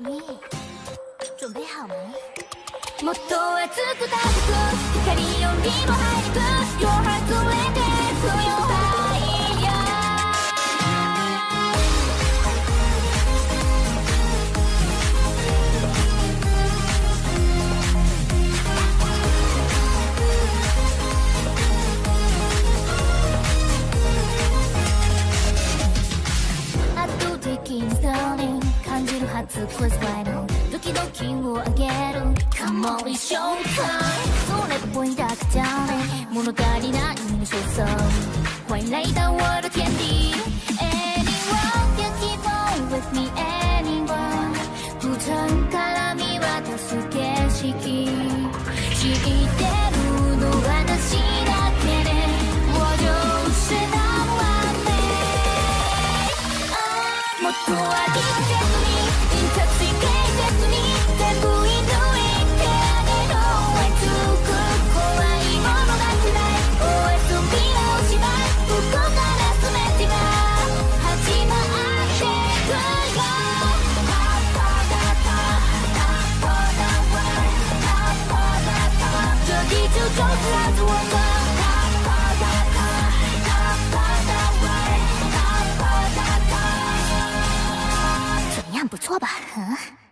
me 准备好没もっと熱く高く光感じる初クエストライドドキドキを上げる。Come on it's show time. それっぽいだけじゃね物足りないの焦燥欢迎来到我的天地 Anyone can keep on with me anyone 不曾から見渡す景色。知ってるの私だけで我就是那完美もっとあげろあいつく怖いものなんてな Don't let the world 错吧？嗯。